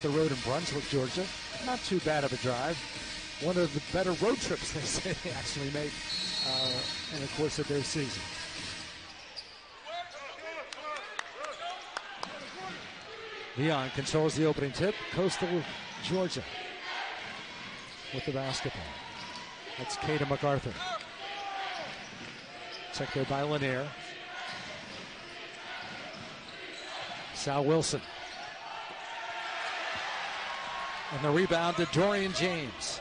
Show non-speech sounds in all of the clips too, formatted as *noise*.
the road in Brunswick, Georgia. Not too bad of a drive. One of the better road trips *laughs* they say they actually make uh, in the course of their season. Leon controls the opening tip. Coastal Georgia with the basketball. That's Caden MacArthur. Check there by Lanier. Sal Wilson. And the rebound to Dorian James.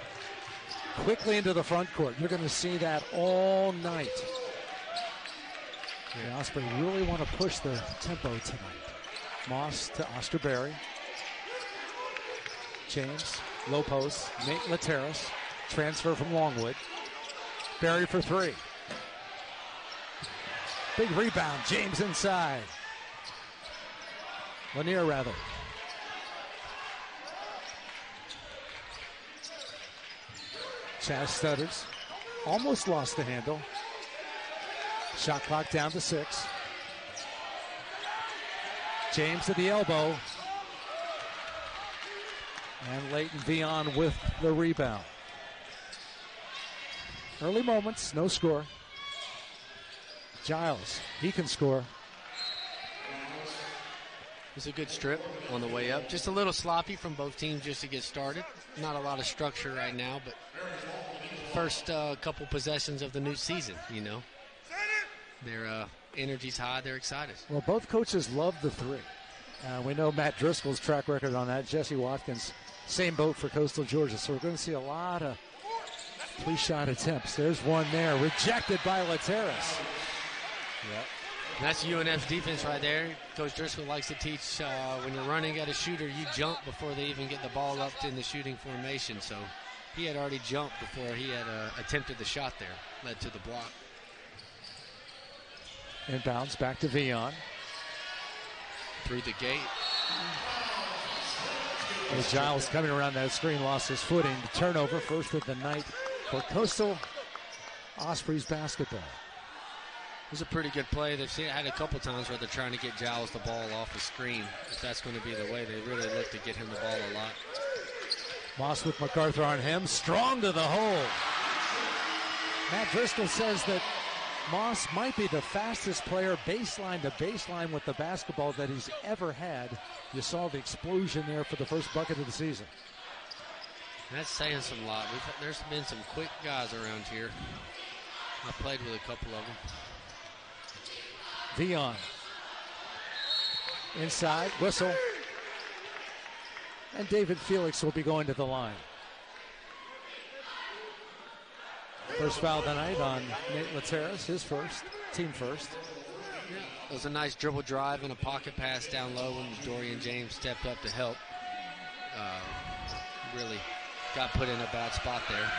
Quickly into the front court. You're going to see that all night. The Osprey really want to push the tempo tonight. Moss to Oscar Berry. James, low post. Nate Lliteras, transfer from Longwood. Berry for three. Big rebound. James inside. Lanier, rather. Chaz stutters. Almost lost the handle. Shot clock down to six. James to the elbow. And Leighton Vion with the rebound. Early moments, no score. Giles, he can score. It's a good strip on the way up. Just a little sloppy from both teams just to get started. Not a lot of structure right now, but first uh, couple possessions of the new season, you know. Their uh, energy's high. They're excited. Well, both coaches love the three. Uh, we know Matt Driscoll's track record on that. Jesse Watkins, same boat for Coastal Georgia. So we're going to see a lot of three shot attempts. There's one there, rejected by Lliteras. Yep. That's UNF's defense right there. Coach Driscoll likes to teach uh, when you're running at a shooter, you jump before they even get the ball up in the shooting formation. So he had already jumped before he had uh, attempted the shot there, led to the block. Inbounds back to Vion. Through the gate. As Giles coming around that screen lost his footing. The turnover, first of the night for Coastal Ospreys basketball. It was a pretty good play. They've seen, it had a couple times where they're trying to get Giles the ball off the screen. If that's going to be the way, they really look to get him the ball a lot. Moss with MacArthur on him. Strong to the hole. Matt Driscoll says that Moss might be the fastest player baseline to baseline with the basketball that he's ever had. You saw the explosion there for the first bucket of the season. That's saying some lot. We've, there's been some quick guys around here. I played with a couple of them. Vion. Inside, whistle. And David Felix will be going to the line. First foul tonight on Nate Lliteras, his first, team first. It was a nice dribble drive and a pocket pass down low when Dorian James stepped up to help. Uh, really got put in a bad spot there.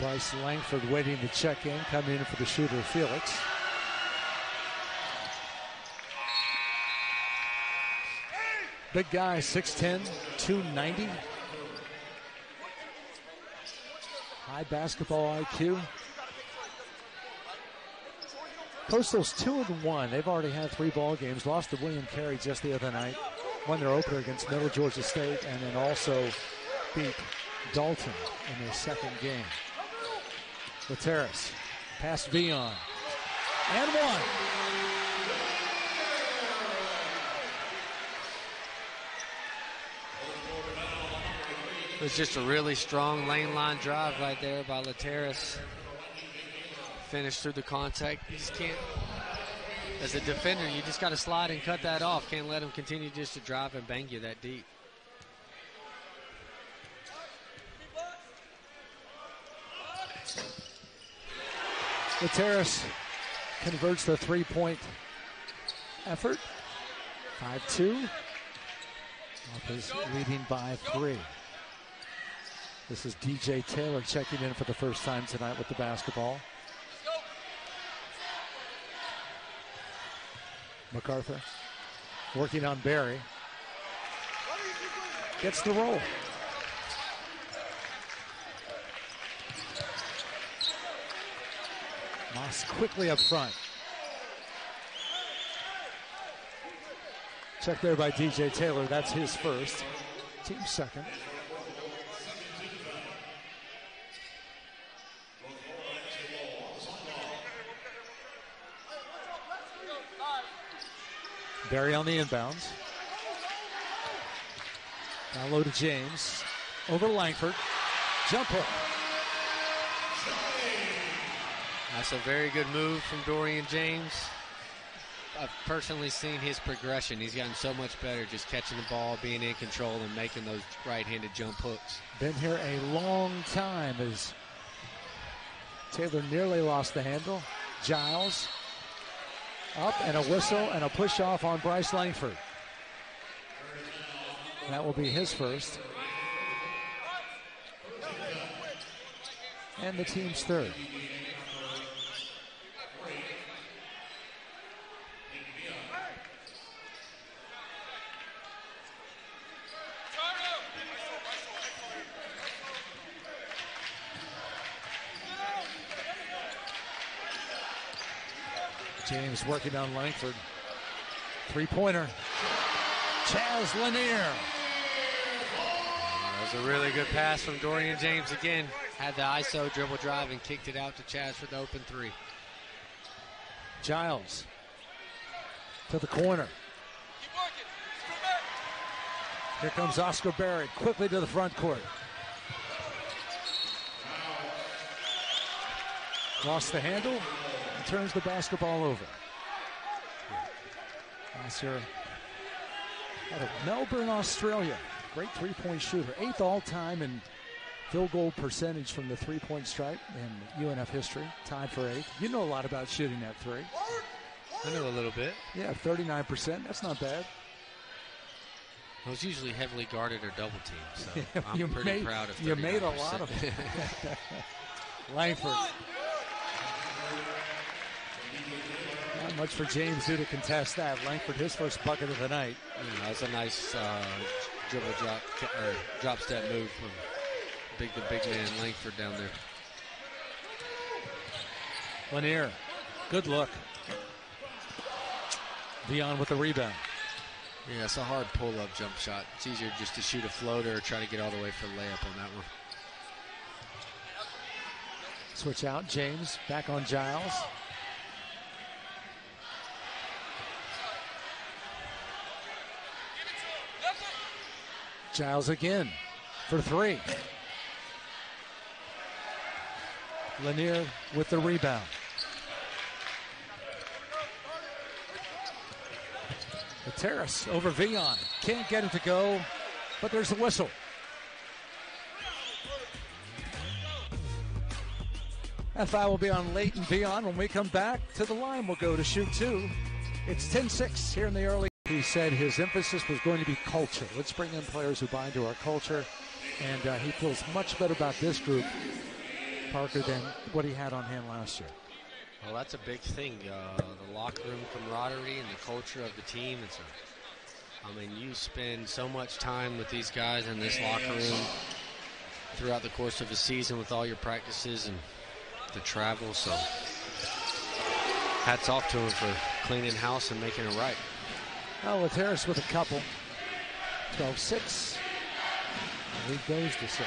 Bryce Langford waiting to check in, coming in for the shooter Felix. Big guy, 6'10, 290. High basketball IQ. Coastal's two and one. They've already had three ball games. Lost to William Carey just the other night. Won their opener against Middle Georgia State, and then also beat Dalton in their second game. Lliteras, past Vion, and one. It was just a really strong lane line drive right there by Lliteras. Finished through the contact. You just can't, as a defender, you just got to slide and cut that off. Can't let him continue just to drive and bang you that deep. Lliteras converts the three point effort. 5 2. is leading by three. This is DJ Taylor checking in for the first time tonight with the basketball. MacArthur working on Berry. Gets the roll. Quickly up front. Check there by DJ Taylor. That's his first. Team second. Berry on the inbounds. Down low to James. Over Langford. Jump hook. That's a very good move from Dorian James. I've personally seen his progression. He's gotten so much better just catching the ball, being in control, and making those right-handed jump hooks. Been here a long time as Taylor nearly lost the handle. Giles up and a whistle and a push off on Bryce Langford. That will be his first. And the team's third. James working on Langford. Three pointer. Chaz Lanier. That was a really good pass from Dorian James again. Had the ISO dribble drive and kicked it out to Chaz for the open three. Giles to the corner. Here comes Oscar Berry quickly to the front court. Lost the handle and turns the basketball over. Oscar out of Melbourne, Australia. Great three point shooter. Eighth all time in field goal percentage from the three point stripe in UNF history. Tied for eighth. You know a lot about shooting that three. I know a little bit. Yeah, 39%. That's not bad. I was usually heavily guarded or double teamed, so *laughs* I'm you pretty made, proud of You made a lot of it. *laughs* *laughs* Langford. Not much for James Zoo to contest that. Langford, his first bucket of the night. Yeah, that was a nice uh, dribble drop or drop step move from big the big man Langford down there. Lanier, good look. Vion with the rebound. Yeah, it's a hard pull up jump shot. It's easier just to shoot a floater or try to get all the way for the layup on that one. Switch out. James back on Giles. Giles again for three. Lanier with the rebound. Lliteras over Vion. Can't get it to go, but there's the whistle. That foul will be on Leighton Vion. When we come back to the line, we'll go to shoot two. It's 10 6 here in the early. He said his emphasis was going to be culture. Let's bring in players who buy into our culture. And uh, he feels much better about this group, Parker, than what he had on hand last year. Well, that's a big thing. Uh, the locker room camaraderie and the culture of the team. It's a, I mean, you spend so much time with these guys in this locker room throughout the course of a season with all your practices and the travel. So, hats off to him for cleaning house and making it right. Oh, with Harris with a couple. 12 6. Lead goes to 6.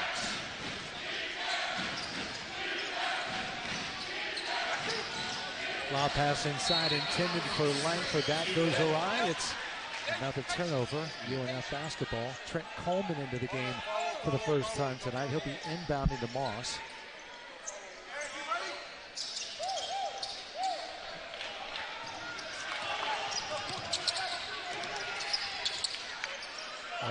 Lob pass inside intended for Langford. That goes awry. It's another turnover. UNF basketball. Trent Coleman into the game for the first time tonight. He'll be inbounding to Moss.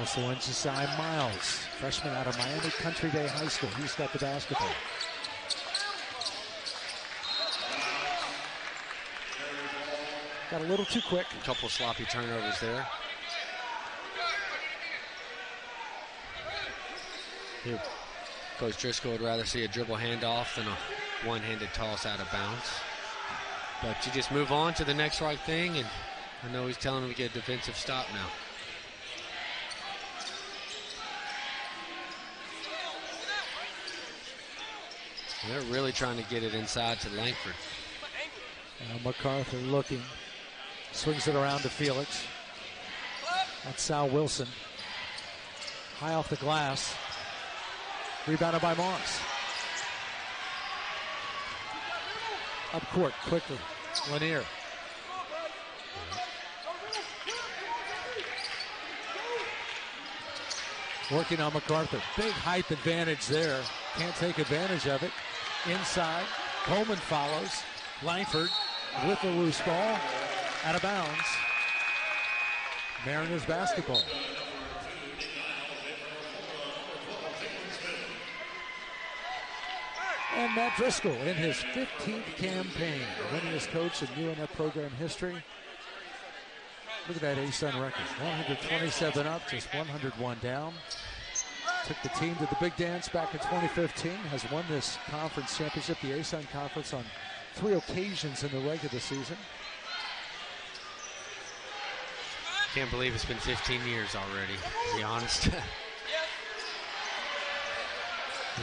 Also in Josiah Miles, freshman out of Miami Country Day High School. He's got the basketball. Got a little too quick. A couple sloppy turnovers there. Here, Coach Driscoll would rather see a dribble handoff than a one-handed toss out of bounds. But you just move on to the next right thing, and I know he's telling him to get a defensive stop now. They're really trying to get it inside to Langford. Now MacArthur looking. Swings it around to Felix. That's Sal Wilson. High off the glass. Rebounded by Moss. Up court quickly. Lanier. Working on MacArthur. Big height advantage there. Can't take advantage of it. Inside. Coleman follows. Langford with the loose ball. Out of bounds. Mariners basketball. And Matt Driscoll in his 15th campaign, winningest coach in UNF program history. Look at that ASUN record. 127 up, just 101 down. Took the team to the big dance back in 2015. Has won this conference championship, the ASUN conference, on three occasions in the regular season. Can't believe it's been 15 years already, to be honest. *laughs*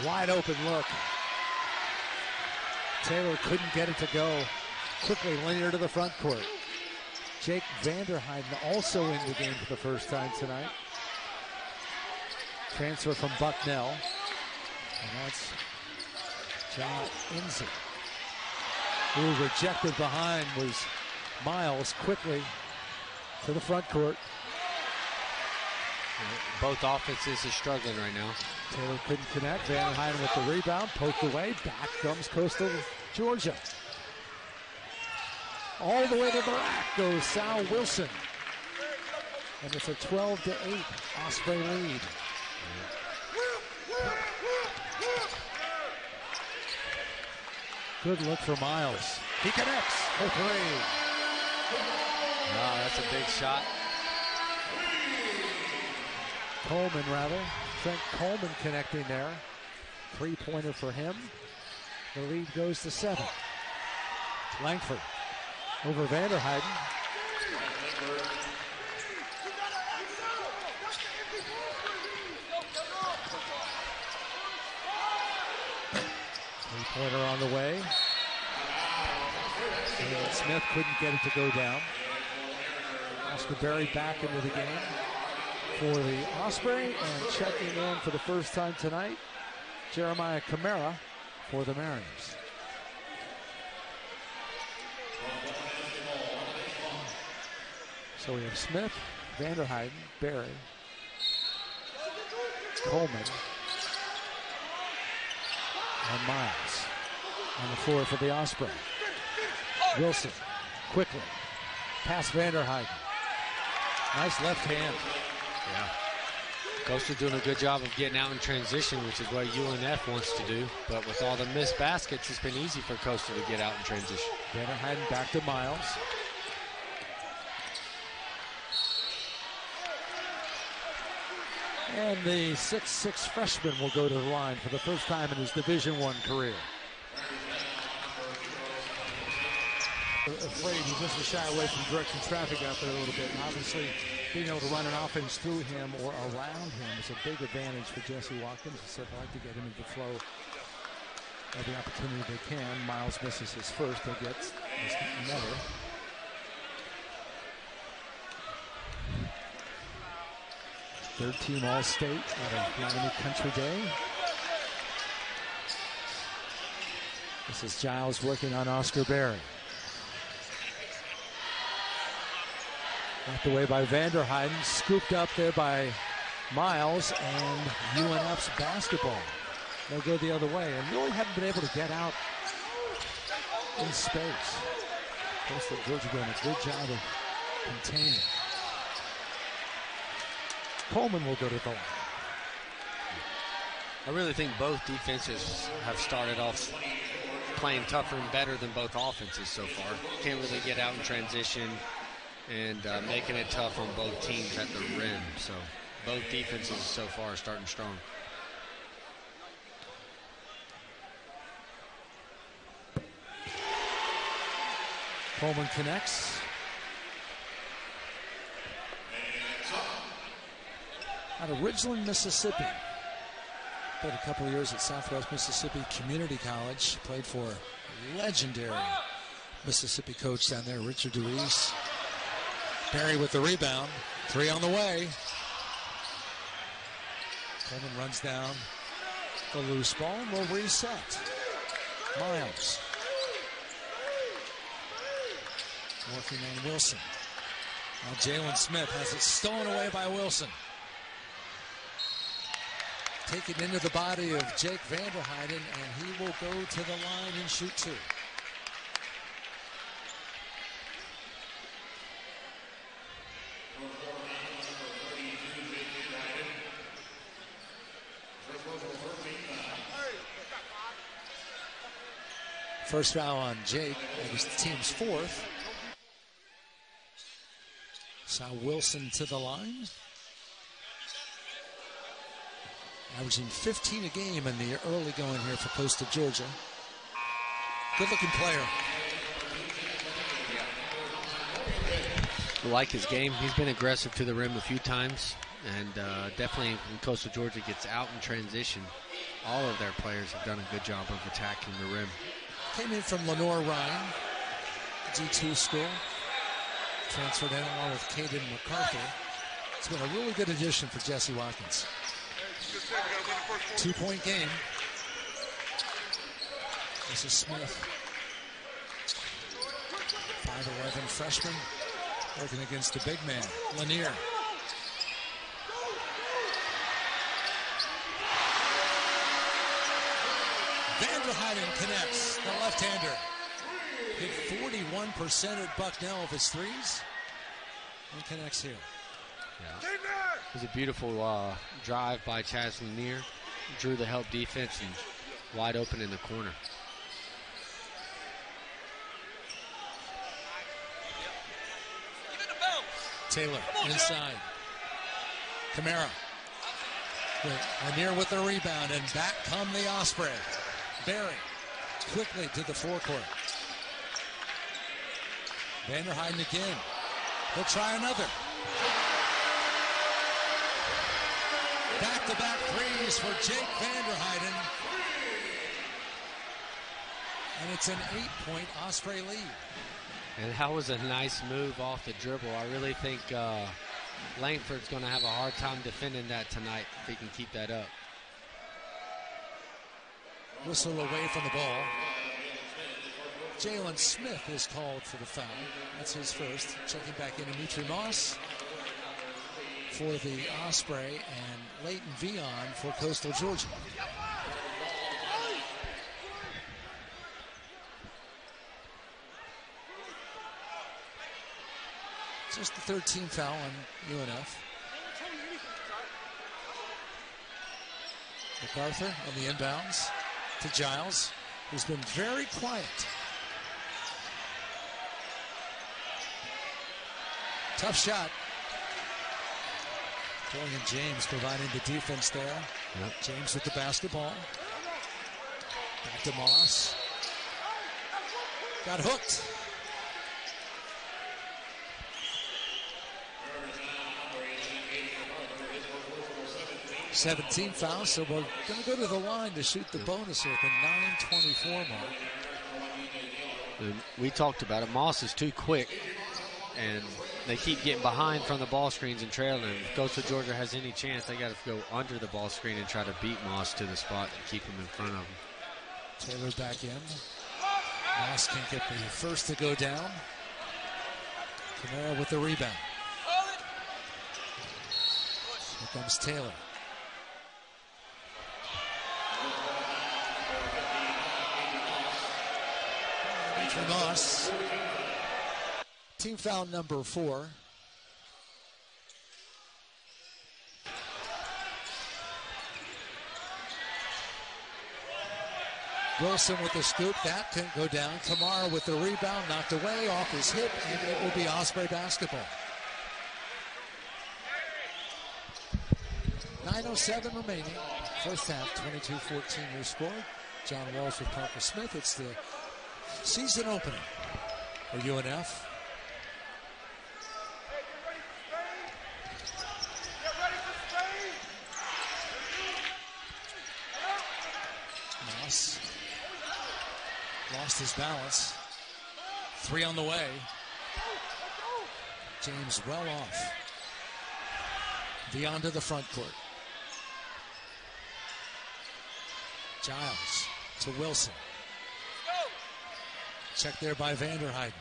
Wide open look. Taylor couldn't get it to go. Quickly Lanier to the front court. Jake Vanderheiden also in the game for the first time tonight. Transfer from Bucknell. And that's John Inzi. Who rejected behind was Miles quickly to the front court. Both offenses are struggling right now. Taylor couldn't connect. Vanderheiden with the rebound, poked away. Back comes Coastal Georgia. All the way to the rack goes Sal Wilson. And it's a 12 to 8 Osprey lead. Good look for Miles. He connects for three. Wow, that's a big shot. Coleman, rather. Trent Coleman connecting there. Three pointer for him. The lead goes to seven. Langford over Vanderheiden. Pointer on the way. And Smith couldn't get it to go down. Oscar Berry back into the game for the Osprey and checking in for the first time tonight, Jeremiah Camara for the Mariners. So we have Smith, Vanderheiden, Berry, Coleman, and Miles on the floor for the Osprey. Wilson, quickly, past Vanderheiden. Nice left hand. Yeah. Coastal doing a good job of getting out in transition, which is what UNF wants to do. But with all the missed baskets, it's been easy for Coastal to get out in transition. Vanderheiden back to Miles. And the six-six freshman will go to the line for the first time in his Division One career. Afraid he doesn't shy away from directing traffic out there a little bit. And obviously, being able to run an offense through him or around him is a big advantage for Jesse Watkins. Said, I like to get him into the flow every opportunity they can. Miles misses his first, they get another. Third team All State at a Miami Country Day. This is Giles working on Oscar Berry. Knocked away by Vanderheiden, scooped up there by Miles and UNF's basketball. They'll go the other way and really haven't been able to get out in space. Coastal Georgia doing a good job of containing. Coleman will go to the line. I really think both defenses have started off playing tougher and better than both offenses so far. Can't really get out in transition and uh, making it tough on both teams at the rim. So both defenses so far starting strong. Coleman connects. Out of Ridgeland, Mississippi. Played a couple years at Southwest Mississippi Community College. Played for legendary Mississippi coach down there, Richard Deweese. Berry with the rebound. Three on the way. Coleman runs down the loose ball and will reset. Miles. Working on Wilson. Now Jalen Smith has it stolen away by Wilson. Take it into the body of Jake Vanderheiden, and he will go to the line and shoot two. First foul on Jake. It was the team's fourth. Saw Wilson to the line. Averaging 15 a game in the early going here for Coastal Georgia. Good looking player. I like his game. He's been aggressive to the rim a few times. And uh, definitely when Coastal Georgia gets out in transition, all of their players have done a good job of attacking the rim. Came in from Lenore Ryan, D2 school. Transferred in along with Caden MacArthur. It's been a really good addition for Jesse Watkins. Two point game. This is Smith. 5'11 freshman working against the big man, Lanier. Vanderheiden connects, the left-hander. Hit 41% at Bucknell of his threes. And connects here. Yeah. It was a beautiful uh, drive by Chaz Lanier. Drew the help defense and wide open in the corner. Taylor inside. Camara. Lanier with the rebound, and back come the Osprey. Berry quickly to the forecourt. Vanderheiden again. He'll try another. Back-to-back threes for Jake Vanderheiden. And it's an eight-point Osprey lead. And that was a nice move off the dribble. I really think uh, Langford's going to have a hard time defending that tonight if he can keep that up. Whistle away from the ball. Jalen Smith is called for the foul. That's his first. Checking back in, Dimitri Moss for the Osprey and Leighton Vion for Coastal Georgia. Just the 13th foul on UNF. MacArthur on the inbounds to Giles, who's been very quiet. Tough shot. Dorian James providing the defense there. Yep. James with the basketball. Back to Moss. Got hooked. Seventeen fouls, so we're going to go to the line to shoot the bonus here at the 9:24 mark. And we talked about it. Moss is too quick, and they keep getting behind from the ball screens and trailing. If Coastal Georgia has any chance, they got to go under the ball screen and try to beat Moss to the spot and keep him in front of him. Taylor back in. Moss can't get the first to go down. Camara with the rebound. Here comes Taylor. Team foul number four. Wilson with the scoop. That can go down. Kamara with the rebound. Knocked away off his hip, and it will be Osprey basketball. 9.07 remaining. First half, 22-14 your score. John Walsh with Parker Smith. It's the season opener for UNF. Moss lost his balance. Three on the way. James well off. Beyond to the front court. Giles to Wilson. Check there by Vanderheiden.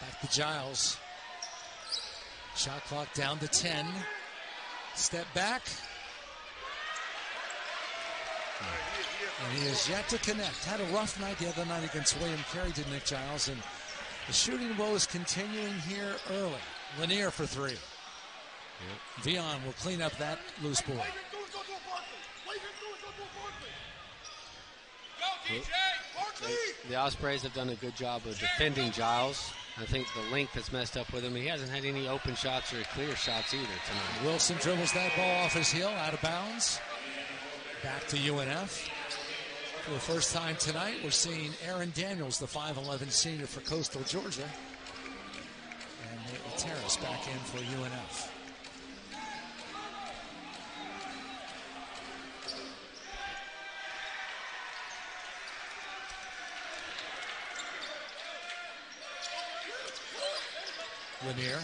Back to Giles. Shot clock down to 10. Step back. And he has yet to connect. Had a rough night the other night against William Carey, did Nick Giles. And the shooting woes continuing here early. Lanier for three. Yep. Vion will clean up that loose ball. The, the Ospreys have done a good job of defending Giles. I think the length has messed up with him. He hasn't had any open shots or clear shots either tonight. Wilson dribbles that ball off his heel, out of bounds. Back to UNF. For the first time tonight, we're seeing Aaron Daniels, the 5'11 senior for Coastal Georgia. And Nate Lliteras back in for UNF. Lanier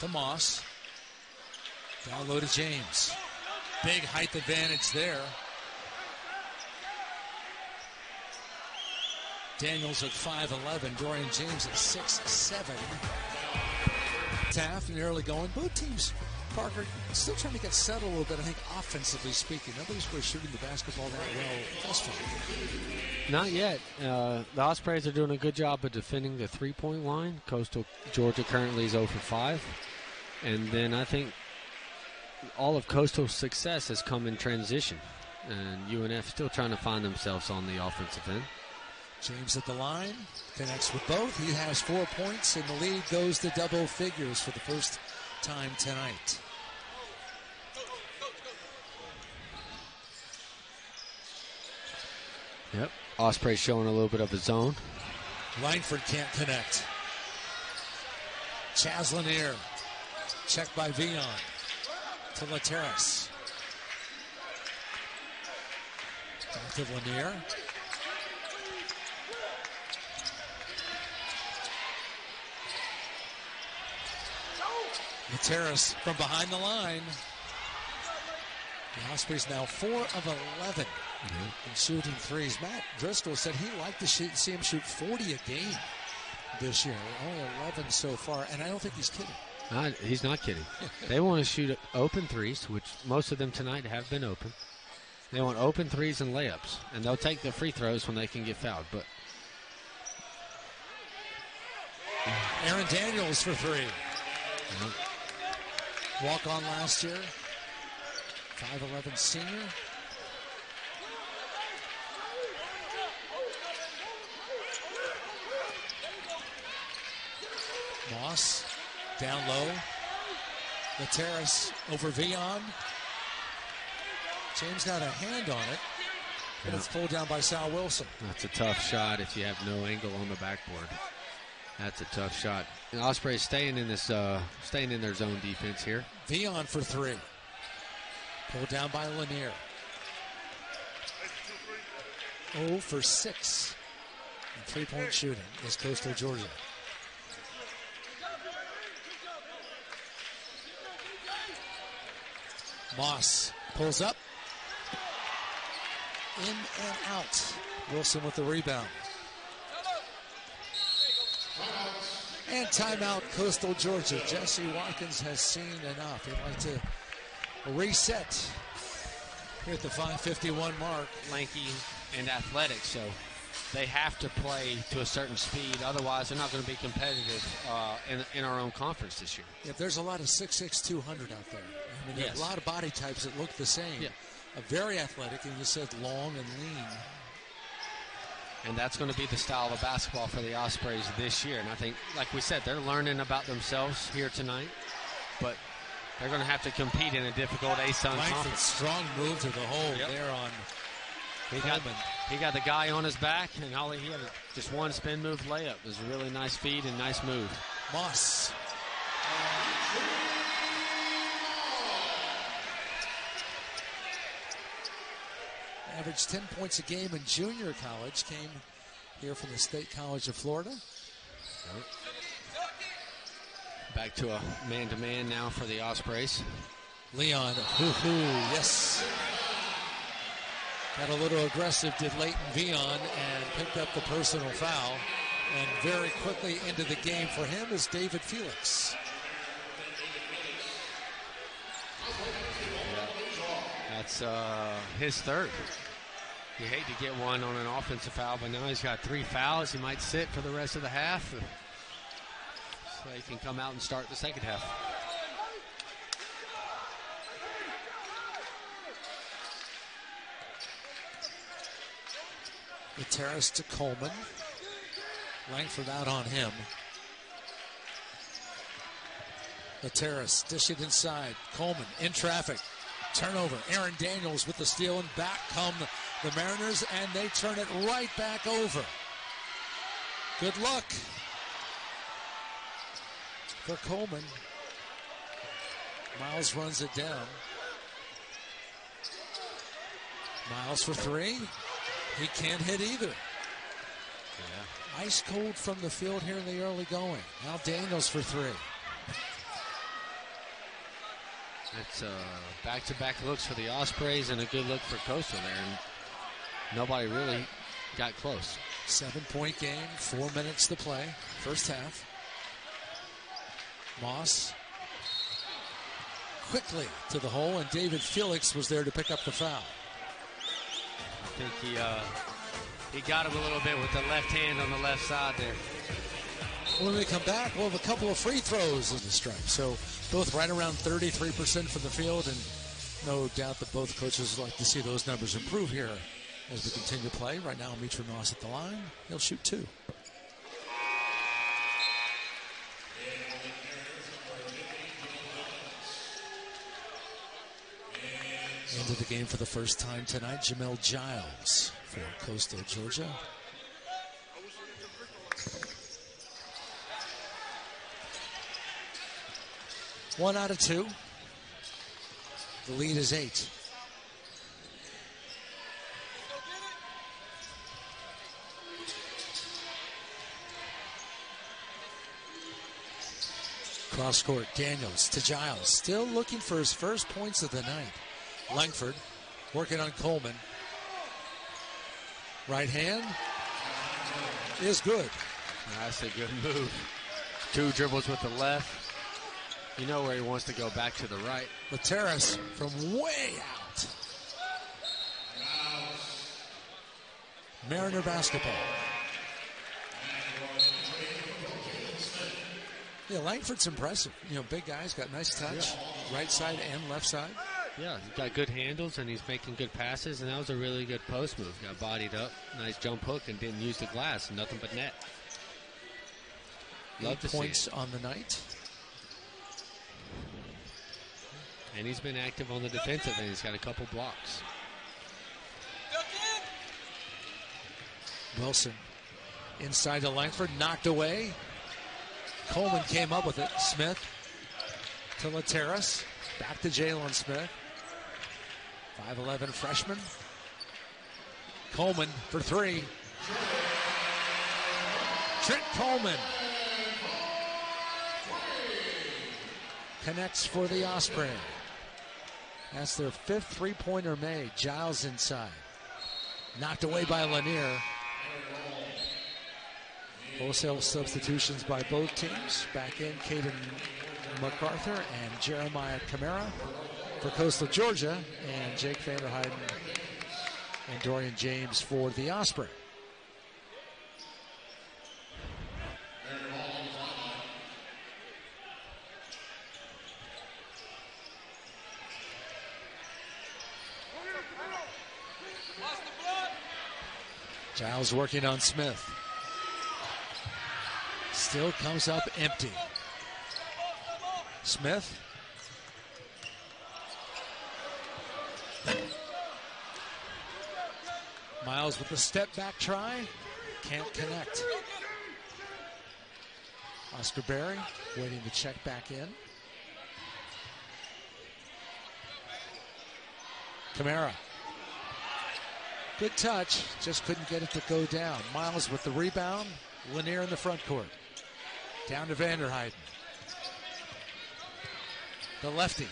to Moss. Down low to James. Big height advantage there. Daniels at 5'11. Dorian James at 6'7. Taft nearly going. Both teams, Parker, still trying to get settled a little bit, I think, offensively speaking. Nobody's really shooting the basketball that well thus far. Not yet. Uh, the Ospreys are doing a good job of defending the three point line. Coastal Georgia currently is 0 for 5. And then I think all of Coastal's success has come in transition. And UNF still trying to find themselves on the offensive end. James at the line, connects with both. He has four points, and the lead goes to double figures for the first time tonight. Yep. Osprey showing a little bit of his own. Langford can't connect. Chaz Lanier. Checked by Vion. To Lliteras. Back to Lanier. Lliteras from behind the line. The Ospreys now 4 of 11 mm-hmm. in shooting threes. Matt Driscoll said he liked to shoot, see him shoot 40 a game this year. Only 11 so far, and I don't think he's kidding. Uh, he's not kidding. *laughs* they want to shoot open threes, which most of them tonight have been open. They want open threes and layups, and they'll take the free throws when they can get fouled. But Aaron Daniels for 3 Walk on last year. 5'11 senior. Moss down low. Lliteras over Vion. James got a hand on it. But yeah. it's pulled down by Sal Wilson. That's a tough shot if you have no angle on the backboard. That's a tough shot. And Osprey staying in this, uh, staying in their zone defense here. Vion for three. Pulled down by Lanier. 0 for 6 in three point shooting is Coastal Georgia. Moss pulls up. In and out. Wilson with the rebound. And timeout, Coastal Georgia. Jesse Watkins has seen enough. He'd like to reset here at the 551 mark. Lanky and athletic, so they have to play to a certain speed. Otherwise, they're not going to be competitive uh, in, in, our own conference this year. Yeah, there's a lot of 6'6", 200 out there. I mean, there's yes. a lot of body types that look the same. Yeah. Uh, very athletic, and you said long and lean and that's going to be the style of basketball for the Ospreys this year. And I think, like we said, they're learning about themselves here tonight, but they're going to have to compete in a difficult ASUN conference. Strong move to the hole yep. there on. He got, he got the guy on his back, and all he had just one spin move layup. It was a really nice feed and nice move. Moss. Averaged 10 points a game in junior college, came here from the State College of Florida. Back to a man-to-man now for the Ospreys. Leon, hoo-hoo, yes. Got a little aggressive, did Leighton Vion, and picked up the personal foul. And very quickly into the game for him is David Felix. That's uh, his third. You hate to get one on an offensive foul, but now he's got three fouls. He might sit for the rest of the half. So he can come out and start the second half. Lliteras to Coleman. Langford out on him. Lliteras, dish it inside. Coleman in traffic. Turnover. Aaron Daniels with the steal, and back come the Mariners, and they turn it right back over. Good luck for Coleman. Miles runs it down. Miles for three. He can't hit either. Yeah. Ice cold from the field here in the early going. Now Daniels for three. It's uh, back-to-back looks for the Ospreys and a good look for Coastal there. And nobody really got close. Seven point game, four minutes to play, first half. Moss quickly to the hole, and David Felix was there to pick up the foul. I think he uh, he got him a little bit with the left hand on the left side there. When we come back, we'll have a couple of free throws in the stripe. So both right around 33% from the field, and no doubt that both coaches would like to see those numbers improve here as we continue to play. Right now, Mitra Moss at the line. He'll shoot two. Into the game for the first time tonight, Jamel Giles for Coastal Georgia. One out of two. The lead is eight. Cross court, Daniels to Giles. Still looking for his first points of the night. Langford working on Coleman. Right hand is good. That's a good move. Two dribbles with the left. You know where he wants to go back to the right. Lliteras from way out. Mariner basketball. Yeah, Langford's impressive. You know, big guys, got nice touch, right side and left side. Yeah, he's got good handles and he's making good passes, and that was a really good post move. Got bodied up, nice jump hook, and didn't use the glass. Nothing but net. Love Eight to see points it. on the night. And he's been active on the defensive end. He's got a couple blocks. Wilson inside to Langford, knocked away. Coleman came up with it. Smith to Lliteras. Back to Jalen Smith. 5'11 freshman. Coleman for three. Trent Coleman connects for the Osprey. That's their fifth three pointer made. Giles inside. Knocked away by Lanier. Wholesale substitutions by both teams. Back in Caden MacArthur and Jeremiah Camara for Coastal Georgia, and Jake Vanderheiden and Dorian James for the Osprey. Giles working on Smith. Still comes up empty. Smith. Miles with the step back try. Can't connect. Oscar Berry waiting to check back in. Camara. Good touch, just couldn't get it to go down. Miles with the rebound, Lanier in the front court. Down to Vanderheiden. The lefty.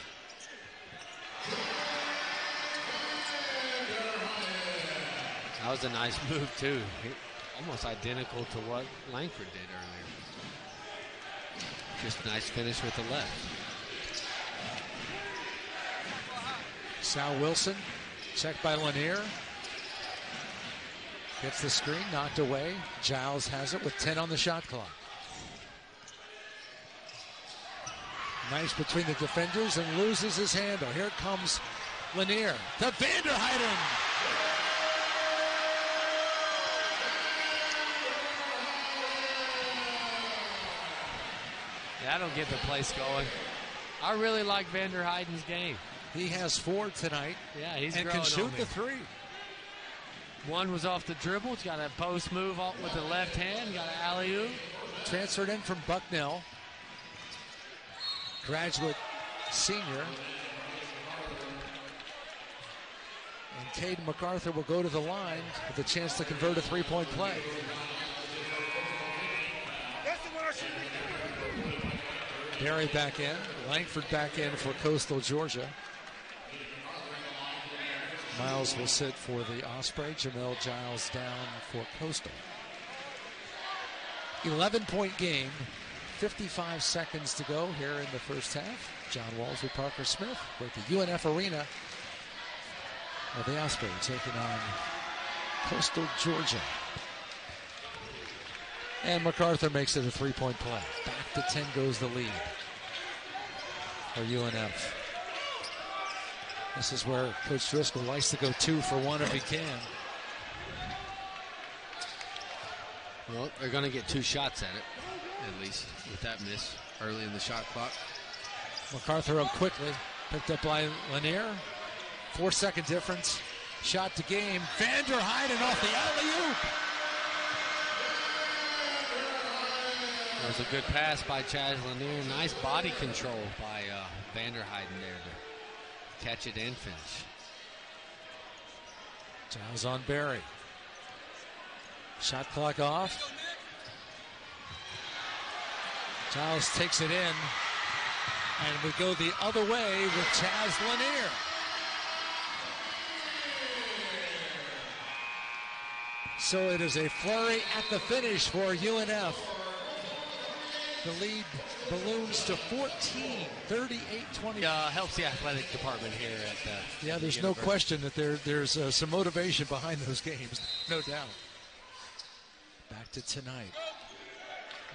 That was a nice move, too. Almost identical to what Langford did earlier. Just nice finish with the left. Sal Wilson, checked by Lanier. Gets the screen, knocked away. Giles has it with 10 on the shot clock. Nice between the defenders and loses his handle. Here comes Lanier to Vanderheiden. That'll get the place going. I really like Vanderheiden's game. He has four tonight. Yeah, he's and can shoot the three. One was off the dribble. He's got a post move with the left hand. Got an alley oop. Transferred in from Bucknell. Graduate senior. And Caden MacArthur will go to the line with a chance to convert a three point play. Berry back in. Langford back in for Coastal Georgia. Miles will sit for the Osprey. Jamel Giles down for Coastal. 11 point game. 55 seconds to go here in the first half. John Walls with Parker Smith with the UNF Arena of the Osprey taking on Coastal Georgia. And MacArthur makes it a three point play. Back to 10 goes the lead for UNF. This is where Coach Driscoll likes to go two for one if he can. Well, they're going to get two shots at it, at least, with that miss early in the shot clock. MacArthur up quickly. Picked up by Lanier. Four second difference. Shot to game. Vanderheiden off the alley oop. That was a good pass by Chaz Lanier. Nice body control by uh, Vanderheiden there to catch it and finish. Giles on Berry. Shot clock off. Giles takes it in. And we go the other way with Chaz Lanier. So it is a flurry at the finish for UNF. The lead balloons to 14, 38 20. Uh, helps the athletic department here at the. Yeah, there's no University. question that there, there's uh, some motivation behind those games, no doubt. Back to tonight.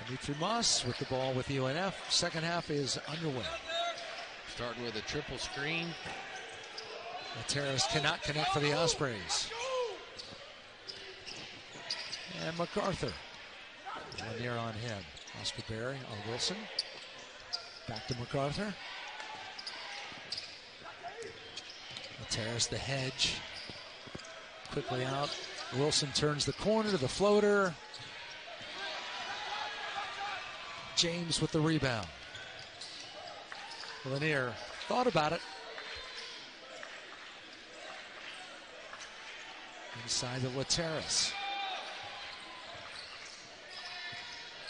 Dimitri Moss with the ball with the UNF. Second half is underway. Starting with a triple screen. Lliteras cannot connect for the Ospreys. And MacArthur. Lanier on him. Oscar Berry on Wilson. Back to MacArthur. Terrace the hedge. Quickly out. Wilson turns the corner to the floater. James with the rebound. Lanier thought about it. Inside the Lliteras.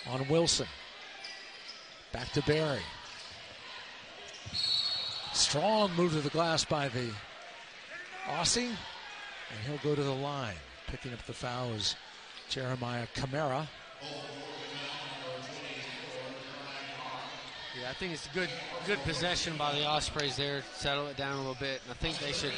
On Wilson. Back to Berry. Strong move to the glass by the Aussie. And he'll go to the line. Picking up the foul is Jeremiah Kamara. Yeah, I think it's a good good possession by the Ospreys there. Settle it down a little bit. And I think they should.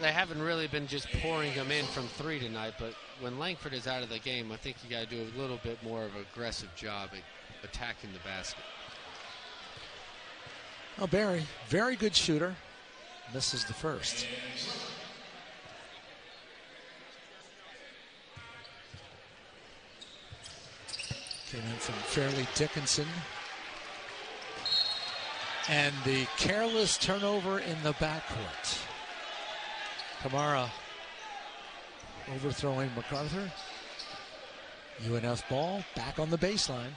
They haven't really been just pouring them in from three tonight, but when Langford is out of the game, I think you got to do a little bit more of an aggressive job at attacking the basket. Oh, Berry, very good shooter. Misses the first. Came in from Fairleigh Dickinson. And the careless turnover in the backcourt. Kamara overthrowing MacArthur. UNF ball back on the baseline.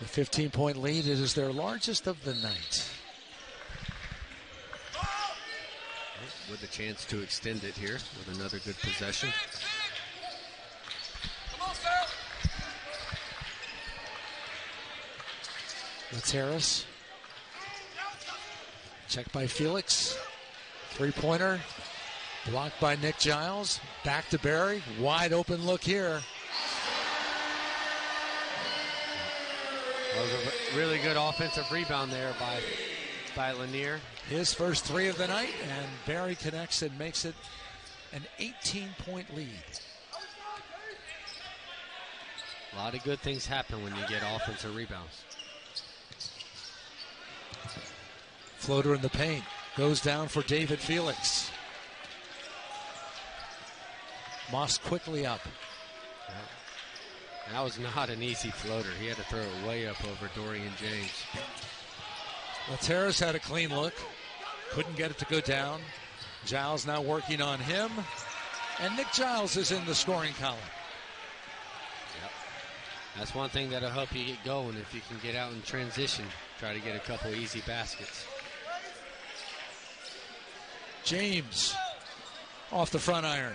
The 15 point lead is their largest of the night. With a chance to extend it here with another good possession. Lliteras. Check by Felix. Three pointer. Blocked by Nick Giles. Back to Berry. Wide open look here. That was a really good offensive rebound there by by Lanier. His first three of the night, and Berry connects and makes it an 18 point lead. A lot of good things happen when you get offensive rebounds. Floater in the paint. Goes down for David Felix. Moss quickly up. That was not an easy floater. He had to throw it way up over Dorian James. Lliteras had a clean look. Couldn't get it to go down. Giles now working on him. And Nick Giles is in the scoring column. Yep. That's one thing that'll help you get going if you can get out in transition. Try to get a couple easy baskets. James off the front iron.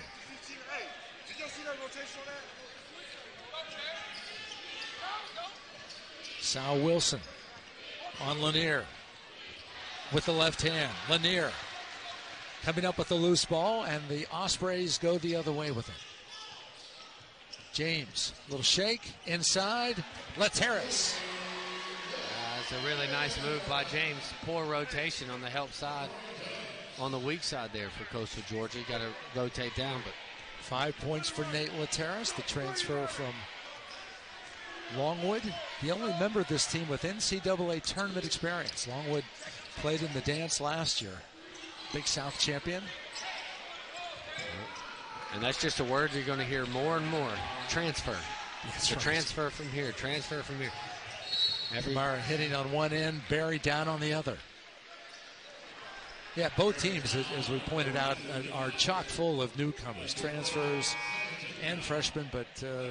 Sal Wilson on Lanier with the left hand. Lanier coming up with the loose ball, and the Ospreys go the other way with it. James, little shake inside. Lliteras. Uh, it's a really nice move by James. Poor rotation on the help side, on the weak side there for Coastal Georgia. Got to rotate down, but five points for Nate Lliteras, the transfer from Longwood, the only member of this team with NCAA tournament experience. Longwood played in the dance last year. Big South champion. And that's just a word you're going to hear more and more. Transfer. That's the right. transfer from here, transfer from here. Every Mara hitting on one end, Berry down on the other. Yeah, both teams, as, as we pointed out, uh, are chock full of newcomers, transfers, and freshmen. But uh,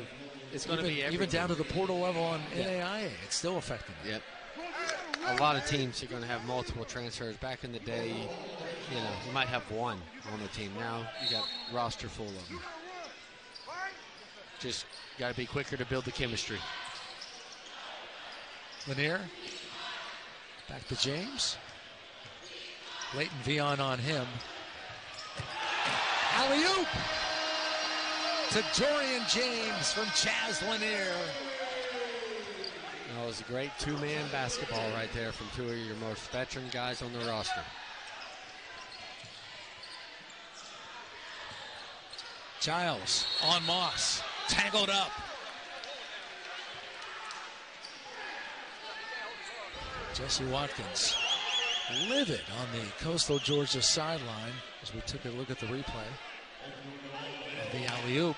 It's going to even, be even down to the portal level on Yeah. NAIA. It's still affecting them. Yep. A lot of teams are going to have multiple transfers. Back in the day, you know, you might have one on the team. Now you got roster full of them. Just got to be quicker to build the chemistry. Lanier. Back to James. Leighton Vion on him. Alley oop to Dorian James from Chaz Lanier. That was a great two-man basketball right there from two of your most veteran guys on the roster. Giles on Moss. Tangled up. Jesse Watkins livid on the Coastal Georgia sideline as we took a look at the replay. of The alley oop.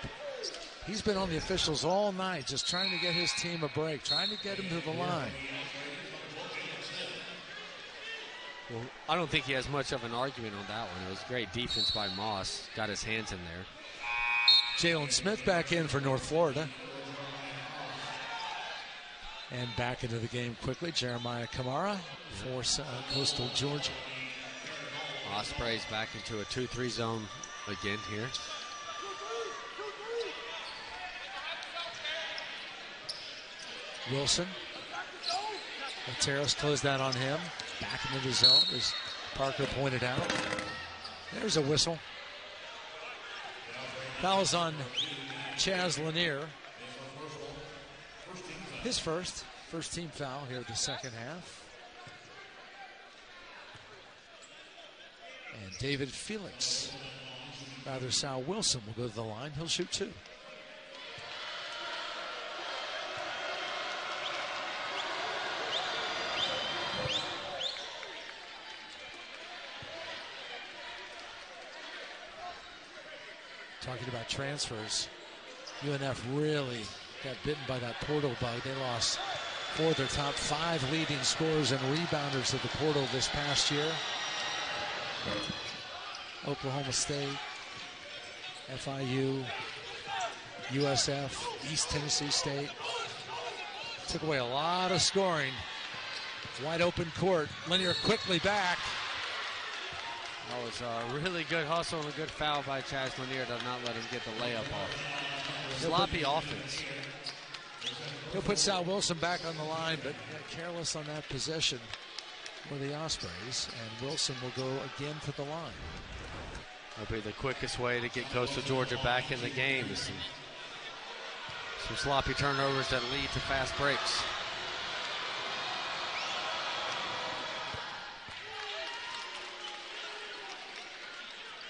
He's been on the officials all night just trying to get his team a break, trying to get him to the line. Well, I don't think he has much of an argument on that one. It was great defense by Moss. Got his hands in there. Jalen Smith back in for North Florida. And back into the game quickly, Jeremiah Kamara for uh, Coastal Georgia. Ospreys back into a 2-3 zone again here. Wilson. Lliteras closed that on him. Back into the zone, as Parker pointed out. There's a whistle. Fouls on Chaz Lanier. His first. First team foul here at the second half. And David Felix, rather Sal Wilson, will go to the line. He'll shoot two. Talking about transfers, UNF really got bitten by that portal bug. They lost four of their top five leading scorers and rebounders of the portal this past year. Oklahoma State, FIU, USF, East Tennessee State. Took away a lot of scoring. Wide open court. Lanier quickly back. That was a really good hustle and a good foul by Chaz Lanier to not let him get the layup off. Sloppy offense. He'll put Sal Wilson back on the line, but careless on that possession for the Ospreys, and Wilson will go again to the line. That'll be the quickest way to get Coastal Georgia back in the game. Is some, some sloppy turnovers that lead to fast breaks.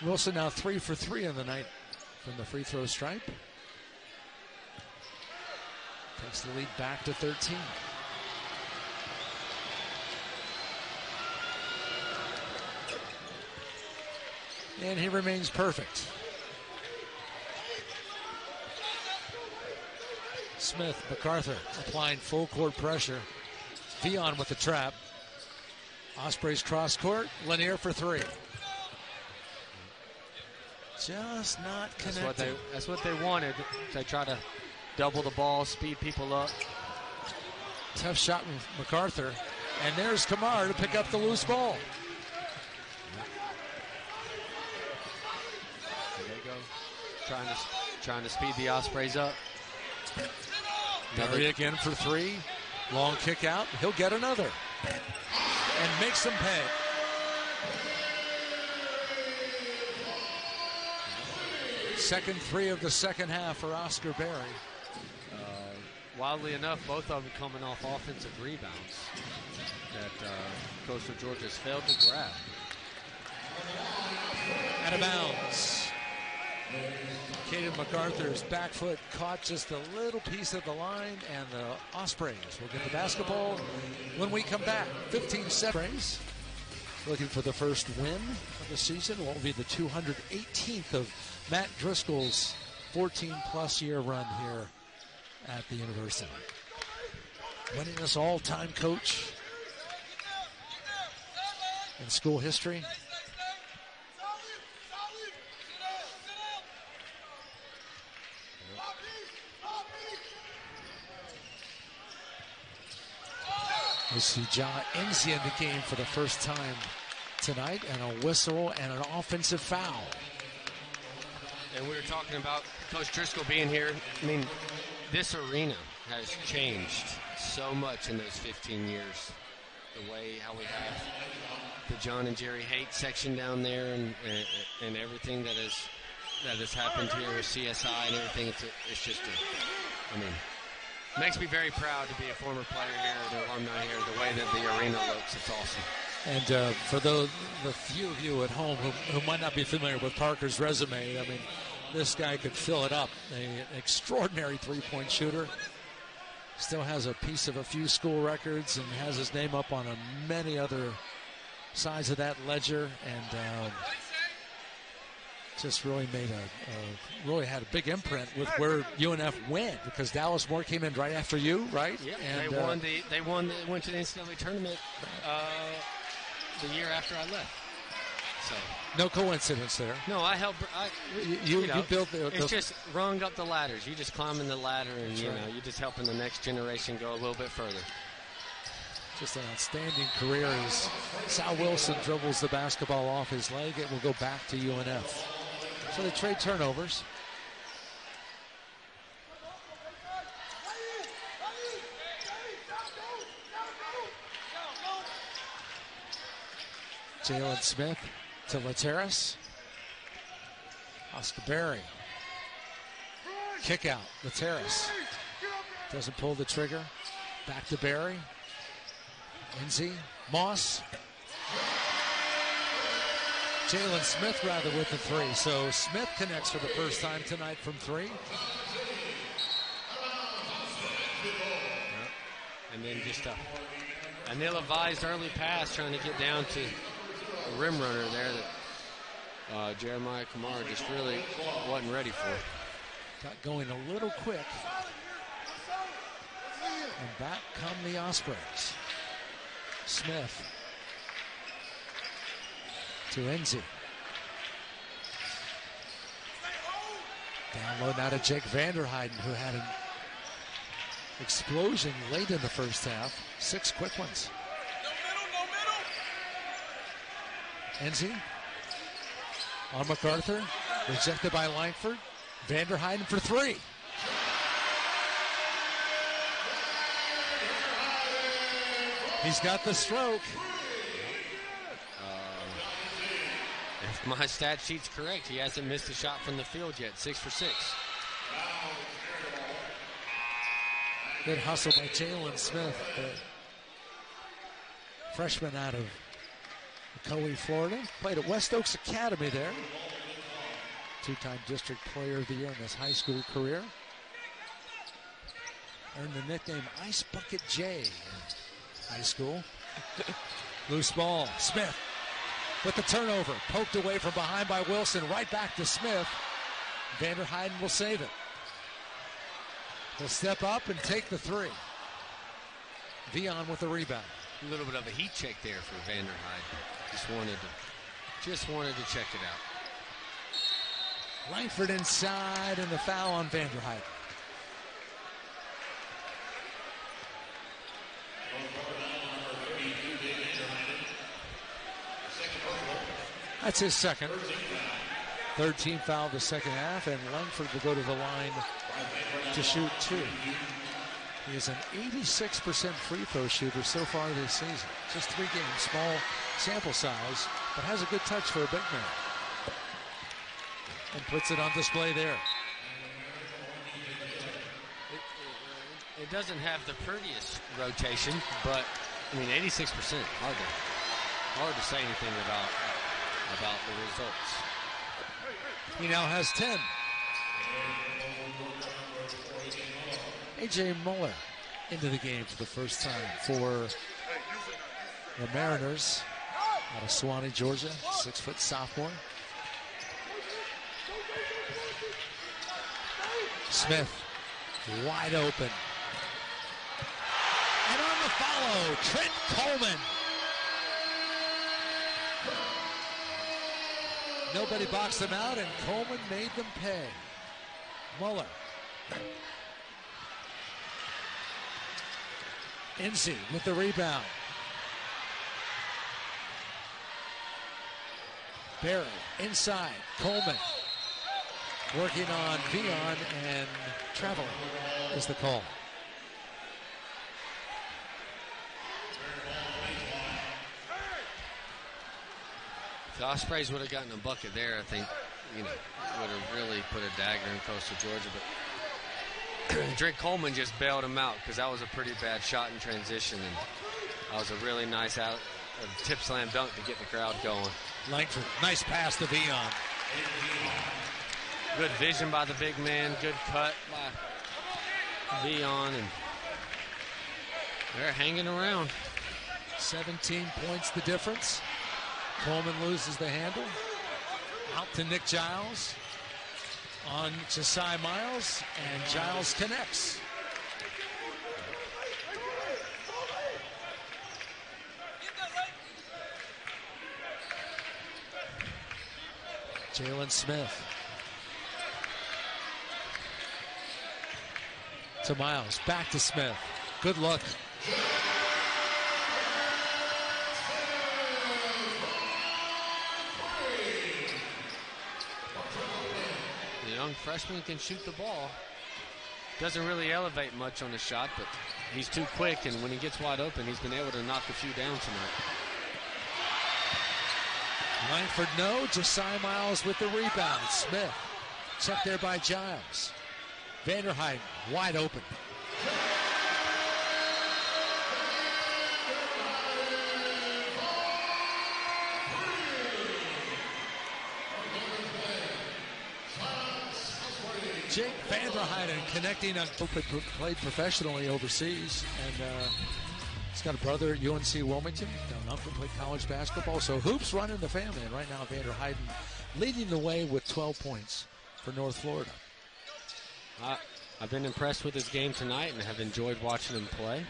Wilson now three for three in the night from the free throw stripe. Takes the lead back to 13. And he remains perfect. Smith, MacArthur applying full court pressure. Vion with the trap. Ospreys cross court. Lanier for three. Just not connected. That's what they, that's what they wanted. They try to double the ball, speed people up. Tough shot from MacArthur. And there's Kamar to pick up the loose ball. There they go. Trying to trying to speed the Ospreys up. Berry again for three. Long kick out. He'll get another. And makes them pay. Second three of the second half for Oscar Berry. Uh, wildly enough, both of them coming off offensive rebounds that uh, Coastal Georgia's failed to grab. Out of bounds. Caden MacArthur's back foot caught just a little piece of the line, and the Ospreys will get the basketball when we come back. 15 seconds. Looking for the first win of the season. Will be the 218th of Matt Driscoll's 14 plus year run here at the university. Winning Winningest all time coach in school history. See Ja Enzi in the game for the first time tonight, and a whistle and an offensive foul. And we were talking about Coach Driscoll being here. I mean, this arena has changed so much in those 15 years. The way how we have the John and Jerry Haight section down there, and and, and everything that has that has happened here with CSI and everything. It's a, it's just a, I mean, makes me very proud to be a former player here, an alumni here. The way that the arena looks, it's awesome. And uh, for those, the few of you at home who, who might not be familiar with Parker's resume, I mean, this guy could fill it up. An extraordinary three-point shooter. Still has a piece of a few school records and has his name up on a, many other sides of that ledger. And um, just really made a, a, really had a big imprint with where UNF went because Dallas Moore came in right after you, right? Yeah, and, they won uh, the they won the, went to the NCAA tournament uh, the year after I left. So no coincidence there. No, I helped. I, you, you, you, know, you built the, It's just rung up the ladders. You just climbing the ladder, and you right. know, you're just helping the next generation go a little bit further. Just an outstanding career as Sal Wilson dribbles the basketball off his leg. It will go back to UNF. So they trade turnovers. Jalen Smith to Lliteras. Oscar Berry. Kick out. Lliteras. Doesn't pull the trigger. Back to Berry. Enzi. Moss. Jalen Smith rather with the three. So Smith connects for the first time tonight from three. And then just a, an ill-advised early pass trying to get down to a rim runner there that uh, Jeremiah Kamara just really wasn't ready for. Got going a little quick. And back come the Ospreys. Smith to Enzi. Download now to Jake Vanderheiden, who had an explosion late in the first half. Six quick ones. Enzi On MacArthur, rejected by Langford. Vanderheiden for three. He's got the stroke. My stat sheet's correct, he hasn't missed a shot from the field yet. Six for six. Good hustle by Jalen Smith, the freshman out of Coe, Florida. Played at West Oaks Academy there. Two-time district player of the year in his high school career. Earned the nickname Ice Bucket J in high school. *laughs* Loose ball. Smith with the turnover. Poked away from behind by Wilson. Right back to Smith. Vanderheiden will save it. He'll step up and take the three. Vion with the rebound. A little bit of a heat check there for Vanderheiden. Just wanted to, just wanted to check it out. Langford inside and the foul on Vanderheiden. That's his second. Third team foul the second half, and Langford will go to the line to shoot two. He is an 86% free throw shooter so far this season. Just three games, small sample size, but has a good touch for a big man. And puts it on display there. It, it doesn't have the prettiest rotation, but I mean, 86%. Hard to, hard to say anything about about the results. He now has 10. AJ Muller into the game for the first time for the Mariners out of Suwanee, Georgia, six foot sophomore. Smith wide open. And on the follow, Trent Coleman. Nobody boxed them out, and Coleman made them pay. Muller. Enzi with the rebound. Berry inside. Coleman working on Vion and traveling is the call. The Ospreys would have gotten a bucket there, I think, you know, would have really put a dagger in Coastal Georgia. But *clears throat* Drake Coleman just bailed him out because that was a pretty bad shot in transition. And that was a really nice out, a tip slam dunk to get the crowd going. Langford, nice pass to Vion. Good vision by the big man. Good cut by Vion. And they're hanging around. 17 points the difference. Coleman loses the handle. Out to Nick Giles. On Josiah Miles. And Giles connects. Jalen Smith. To Miles. Back to Smith. Good look. Young freshman can shoot the ball. Doesn't really elevate much on the shot, but he's too quick, and when he gets wide open, he's been able to knock a few down tonight. Langford no. Josiah Miles with the rebound. Smith. Checked there by Giles. Vanderheiden wide open. Jake Vanderheiden connecting on played professionally overseas and uh, he's got a brother at UNC Wilmington, an uncle played college basketball. So hoops running the family, and right now Vanderheiden leading the way with 12 points for North Florida. I, I've been impressed with his game tonight and have enjoyed watching him play.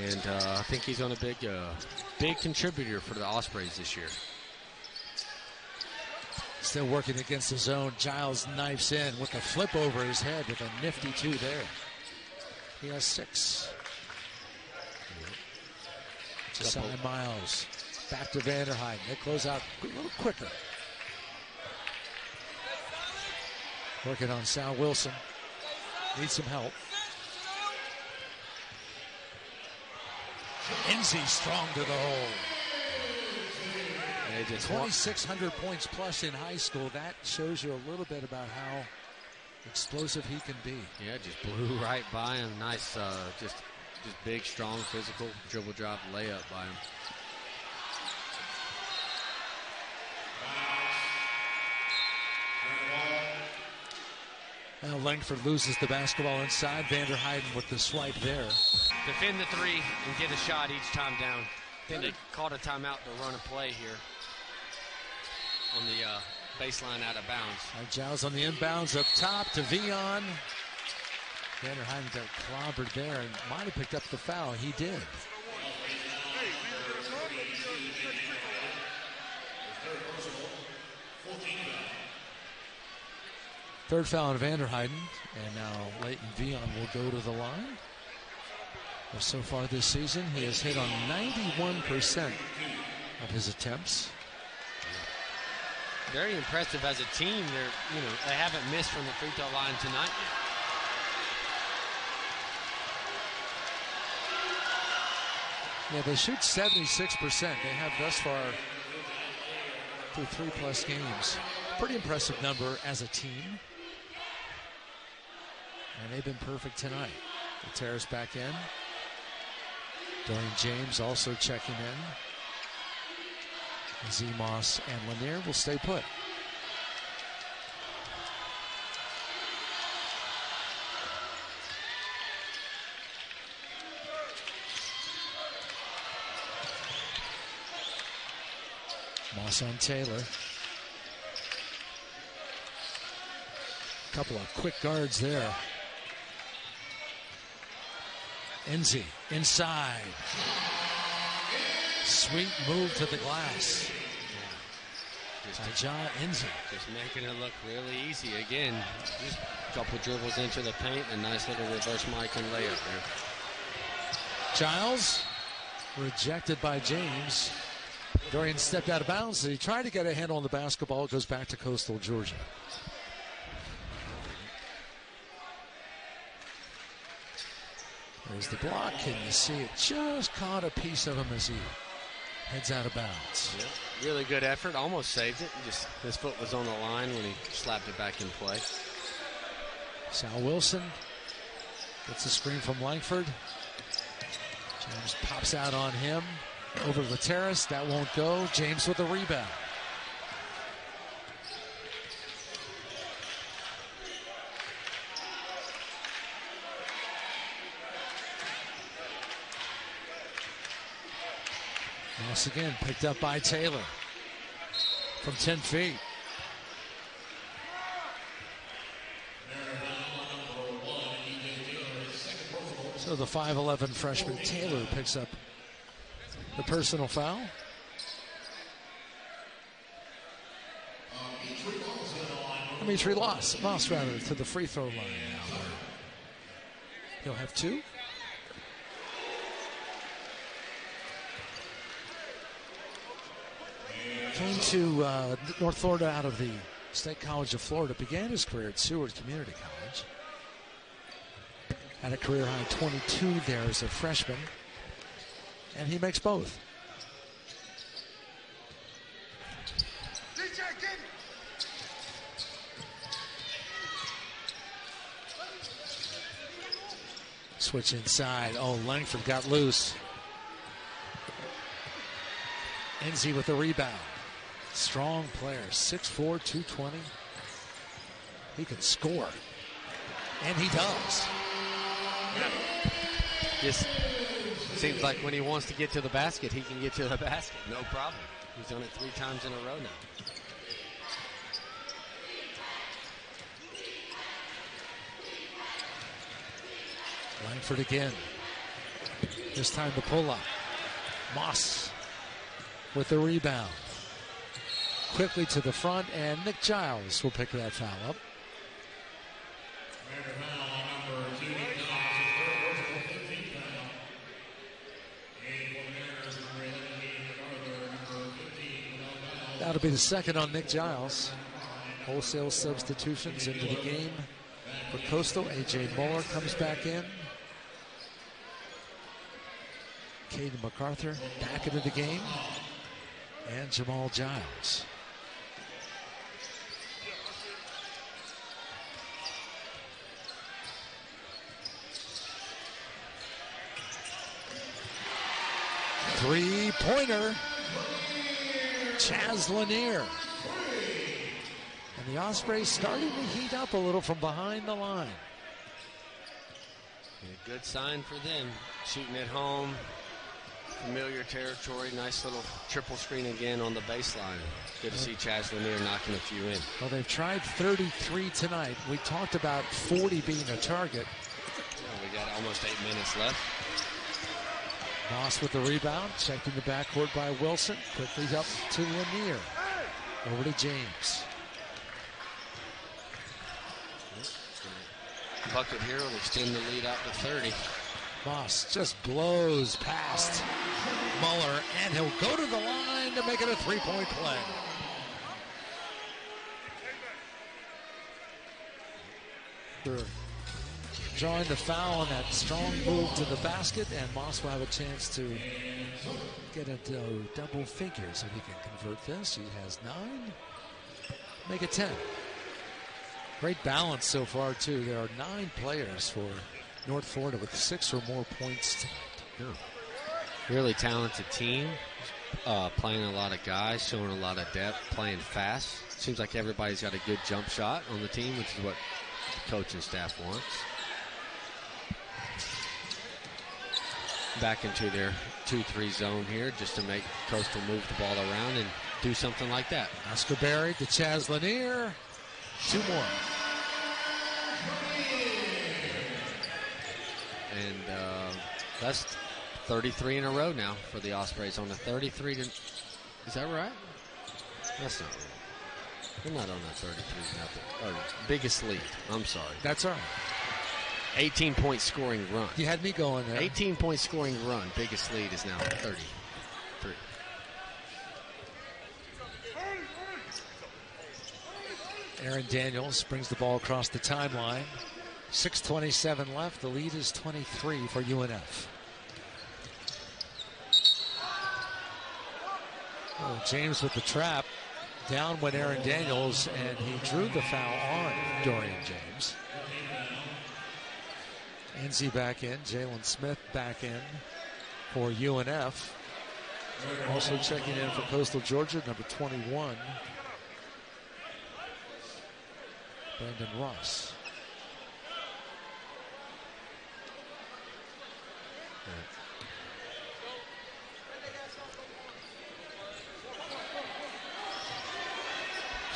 And uh, I think he's on a big, uh, big contributor for the Ospreys this year. Still working against the zone. Giles knifes in with a flip over his head with a nifty two there. He has six. Josiah Miles back to Vanderheiden. They close out a little quicker. Working on Sal Wilson. Needs some help. Enzi strong to the hole. 2,600 points plus in high school. That shows you a little bit about how explosive he can be. Yeah, just blew *laughs* right by him. Nice, uh, just just big, strong, physical dribble drop layup by him. Now Langford loses the basketball inside. Vanderheiden with the swipe there. Defend the three and get a shot each time down. Then they called a timeout to run a play here on the uh, baseline out of bounds. Giles on the inbounds up top to Vion. Vanderheiden got clobbered there and might have picked up the foul. He did. Third foul on Vanderheiden, and now Leighton Vion will go to the line. So far this season, he has hit on 91% of his attempts. Very impressive as a team. They're, you know, they haven't missed from the free throw line tonight Yeah, they shoot 76%. They have thus far through three plus games. Pretty impressive number as a team. And they've been perfect tonight. Lliteras back in. Dorian James also checking in. Z and Lanier will stay put. Moss on Taylor. Couple of quick guards there. Enzi inside. Sweet move to the glass. Just John Just making it look really easy again. Just a couple dribbles into the paint, a nice little reverse Mikan layup there. Giles rejected by James. Dorian stepped out of bounds. He tried to get a handle on the basketball. It goes back to Coastal Georgia. There's the block. and you see it? Just caught a piece of him as he heads out of bounds. Yeah, really good effort. Almost saved it. Just his foot was on the line when he slapped it back in play. Sal Wilson gets a screen from Langford. James pops out on him over Lliteras. That won't go. James with the rebound. Once again, picked up by Taylor from 10 feet. So the 5'11 freshman Taylor picks up the personal foul. Dimitri lost, lost rather, to the free throw line. He'll have two. Came to uh, North Florida out of the State College of Florida. Began his career at Seward Community College. Had a career high 22 there as a freshman and he makes both. Switch inside. Oh, Langford got loose. Enzi with the rebound. Strong player, 6'4, 220. He can score. And he does. Just seems like when he wants to get to the basket, he can get to the basket. No problem. He's done it three times in a row now. Langford again. This time the pull up. Moss with the rebound. Quickly to the front, and Nick Giles will pick that foul up. That'll be the second on Nick Giles. wholesale substitutions into the game for Coastal. A.J. Muller comes back in. Caden MacArthur back into the game. And Jamal Giles. Three pointer. Chaz Lanier. And the Ospreys starting to heat up a little from behind the line. A good sign for them. Shooting at home. Familiar territory. Nice little triple screen again on the baseline. Good to see Chaz Lanier knocking a few in. Well, they've tried 33 tonight. We talked about 40 being a target. Well, we got almost eight minutes left. Moss with the rebound, checked in the backcourt by Wilson. Quickly up to Lanier. Over to James. Bucket here will extend the lead out to 30. Moss just blows past Muller, and he'll go to the line to make it a three-point play. They're drawing the foul on that strong move to the basket, and Moss will have a chance to get into double figures if he can convert this. He has nine, make it 10. Great balance so far, too. There are nine players for North Florida with six or more points tonight. Really talented team. Uh, playing a lot of guys, showing a lot of depth, playing fast. Seems like everybody's got a good jump shot on the team, which is what coaching staff wants. Back into their 2-3 zone here just to make Coastal move the ball around and do something like that. Oscar Berry to Chaz Lanier. Two more. And uh, that's 33 in a row now for the Ospreys on the 33 to. Is that right? That's not right. We're not on that 33 nothing. Or biggest lead. I'm sorry. That's all right. 18 point scoring run. You had me going there. 18 point scoring run. Biggest lead is now 33. Aaron Daniels brings the ball across the timeline. 6.27 left. The lead is 23 for UNF. Oh, James with the trap. Down went Aaron Daniels, and he drew the foul on Dorian James. Enzi back in. Jalen Smith back in for UNF. Also checking in for Coastal Georgia, number 21. Brandon Ross.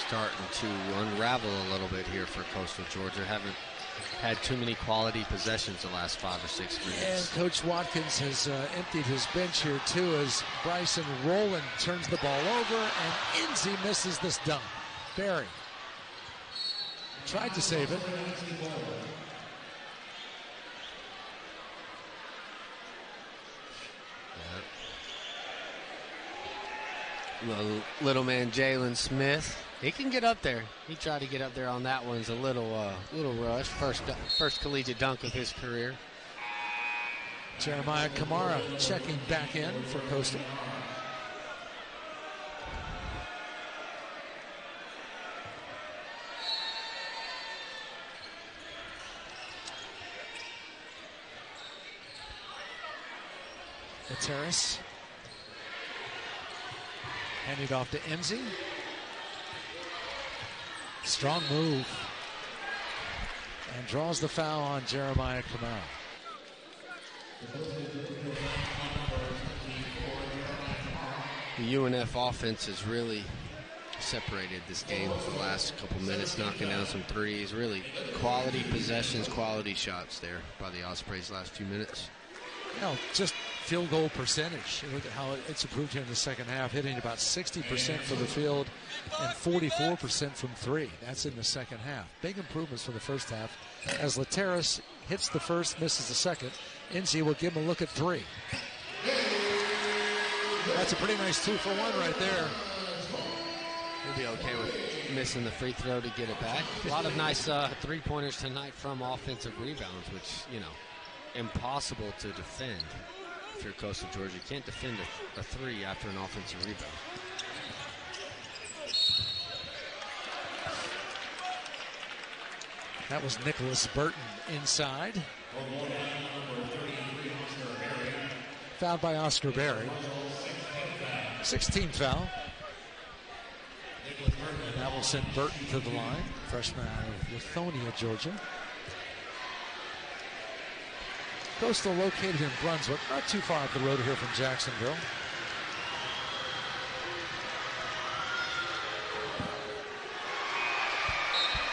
Starting to unravel a little bit here for Coastal Georgia. Haven't had too many quality possessions the last five or six And minutes. Coach Watkins has uh, emptied his bench here too as Bryson Rowland turns the ball over and Enzi misses this dunk. Berry tried to save it. Little, little man Jalen Smith, he can get up there. He tried to get up there on that one. It's a little, uh, little rush. First, first collegiate dunk of his career. Jeremiah Kamara checking back in for Coastal. Lliteras. Handed off to Enzi. Strong move. And draws the foul on Jeremiah Kamara. The UNF offense has really separated this game for the last couple minutes, knocking down some threes. Really quality possessions, quality shots there by the Ospreys last few minutes. No, just field goal percentage. Look at how it's improved here in the second half, hitting about 60% for the field and 44% from three. That's in the second half. Big improvements from the first half. As Lliteras hits the first, misses the second, Enzi will give him a look at three. That's a pretty nice two for one right there. He'll be okay with missing the free throw to get it back. *laughs* A lot of nice uh, three pointers tonight from offensive rebounds, which, you know, impossible to defend if you're Coastal Georgia. You can't defend a, a three after an offensive rebound. That was Nicholas Burton inside. Fouled by Oscar Berry. 16 foul. That will send Burton to the line, freshman out of Lithonia, Georgia. Coastal located in Brunswick, not too far up the road here from Jacksonville.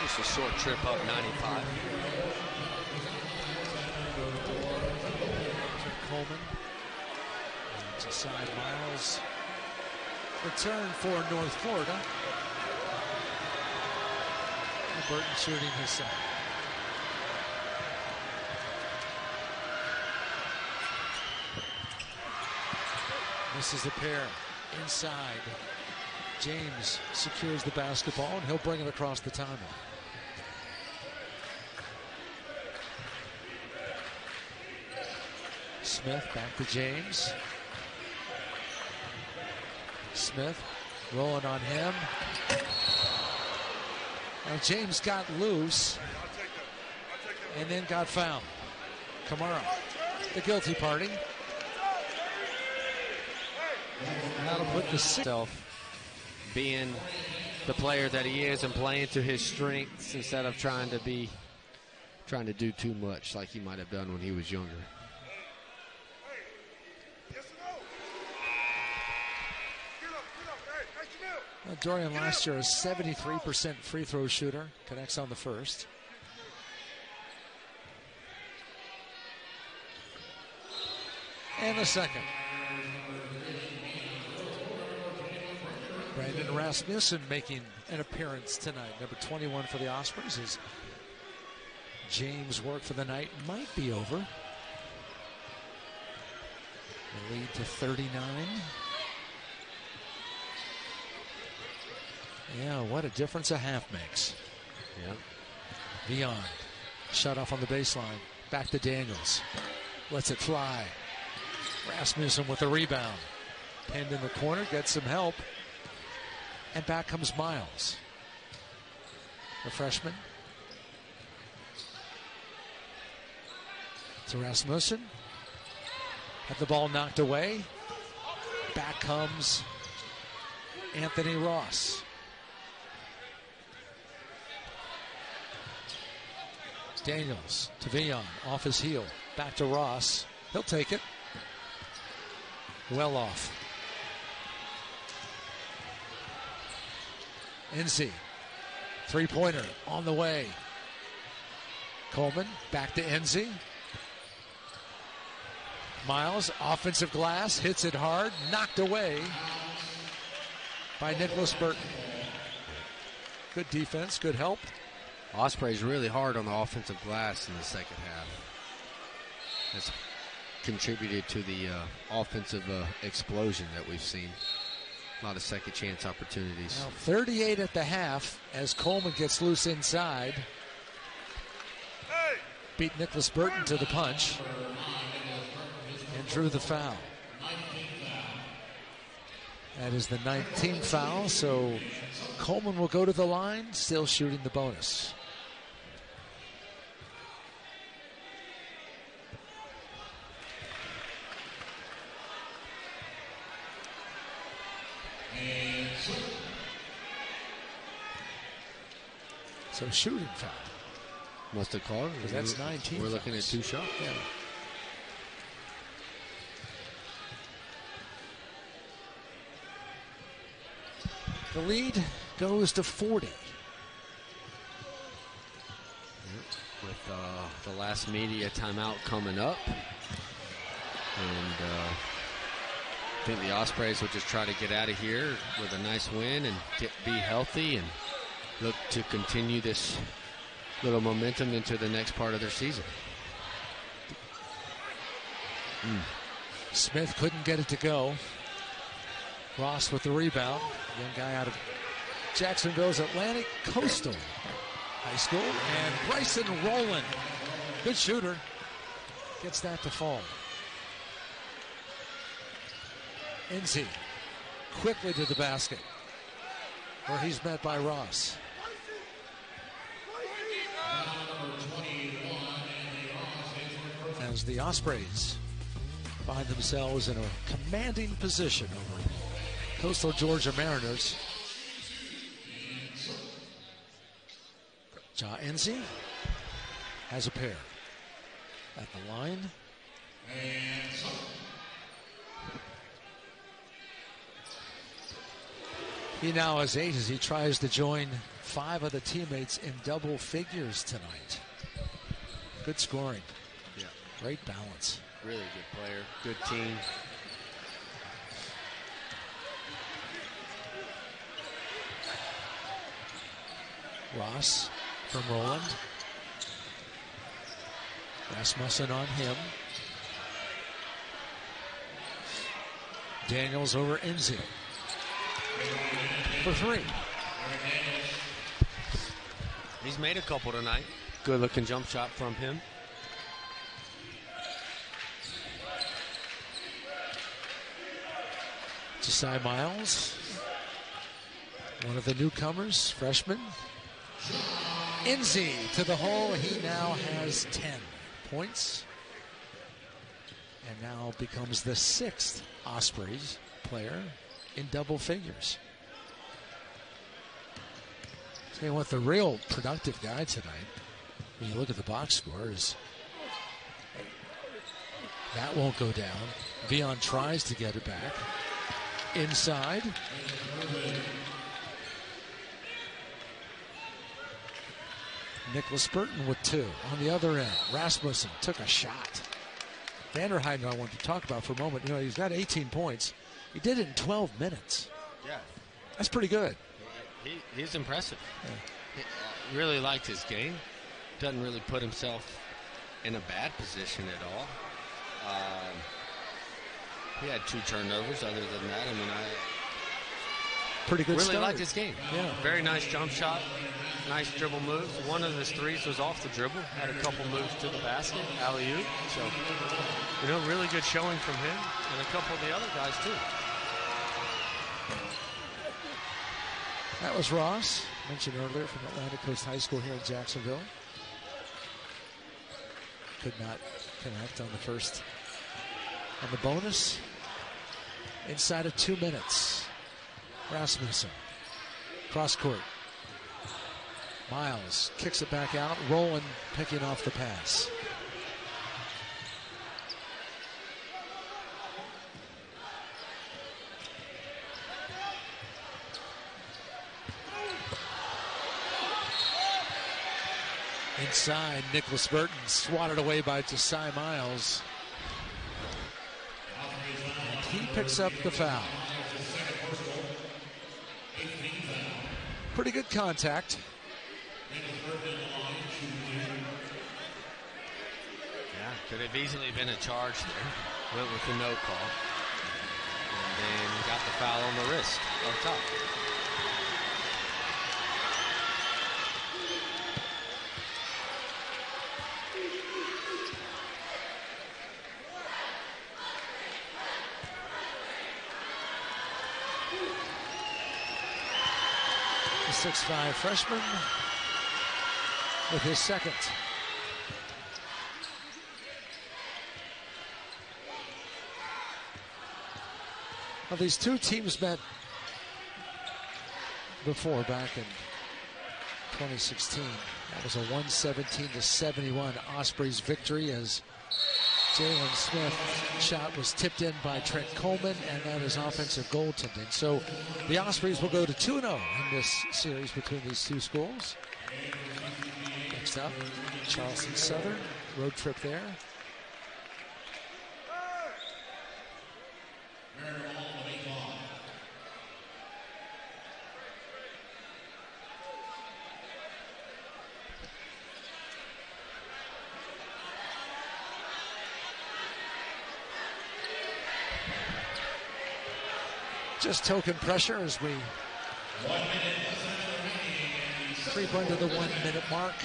Just a short trip up 95. Coleman. And side Miles. Return for North Florida. Burton shooting his side. Is the pair inside. James secures the basketball and he'll bring it across the timeline. Smith back to James. Smith rolling on him. Now James got loose and then got fouled. Kamara, the guilty party. That'll put the self being the player that he is and playing to his strengths instead of trying to be trying to do too much like he might have done when he was younger. Well, Dorian last year a 73% free throw shooter. Connects on the first. And the second. Brandon Rasmussen making an appearance tonight. Number 21 for the Ospreys is James' work for the night might be over. The lead to 39. Yeah, what a difference a half makes. Yeah. Beyond. Shut off on the baseline. Back to Daniels. Lets it fly. Rasmussen with a rebound. Pinned in the corner, gets some help. And back comes Miles. The freshman. To Rasmussen. Had the ball knocked away. Back comes Anthony Ross. Daniels to Vion off his heel. Back to Ross. He'll take it. Well off. Enzi. Three pointer on the way. Coleman back to Enzi. Miles, offensive glass, hits it hard, knocked away by Nicholas Burton. Good defense, good help. Osprey's really hard on the offensive glass in the second half. That's contributed to the uh, offensive uh, explosion that we've seen. Lot of second chance opportunities. Now 38 at the half as Coleman gets loose inside. Beat Nicholas Burton to the punch and drew the foul. That is the 19th foul, so Coleman will go to the line, still shooting the bonus. So shooting foul. Must have called because that's 19. We're looking at two shots. Yeah. The lead goes to 40. With uh, the last media timeout coming up. And uh, I think the Ospreys will just try to get out of here with a nice win and get be healthy and look to continue this little momentum into the next part of their season. Mm. Smith couldn't get it to go. Ross with the rebound. Young guy out of Jacksonville's Atlantic Coastal High School. And Bryson Rowland, good shooter, gets that to fall. Enzi quickly to the basket where he's met by Ross. As the Ospreys find themselves in a commanding position over Coastal Georgia Mariners. Ja Enzi has a pair at the line. He now has eight as he tries to join five of the teammates in double figures tonight. Good scoring. Great balance. Really good player. Good team. Ross from Roland. Rasmussen on him. Daniels over Enzi. For three. He's made a couple tonight. Good looking jump shot from him. Josiah Miles, one of the newcomers, freshman. Enzi to the hole. He now has 10 points and now becomes the sixth Ospreys player in double figures. Tell you what, the real productive guy tonight, when you look at the box scores, that won't go down. Vion tries to get it back. Inside. Nicholas Burton with two. On the other end, Rasmussen took a shot. Vanderheiden, I want to talk about for a moment. You know, he's got 18 points. He did it in 12 minutes. Yeah. That's pretty good. He, he's impressive. He, really liked his game. Doesn't really put himself in a bad position at all. Um, he had two turnovers. Other than that, I mean, I Pretty good really start. liked his game. Yeah. Very nice jump shot. Nice dribble moves. One of his threes was off the dribble. Had a couple moves to the basket. Alley oop. So, you know, really good showing from him and a couple of the other guys too. That was Ross, mentioned earlier from Atlantic Coast High School here in Jacksonville. Could not connect on the first, on the bonus. Inside of two minutes. Rasmussen, cross court. Miles kicks it back out. Roland picking off the pass. Inside, Nicholas Burton swatted away by Josiah Miles. He picks up the foul. Pretty good contact. Yeah, could have easily been a charge there. Went with the no call. And then got the foul on the wrist on top. 6'5 freshman with his second. Well, these two teams met before back in 2016. That was a 117 to 71 Ospreys victory as Jalen Smith shot was tipped in by Trent Coleman, and that is offensive goaltending. So the Ospreys will go to 2 0 in this series between these two schools. Next up, Charleston Southern, road trip there. Just token pressure as we Creep under the one minute mark.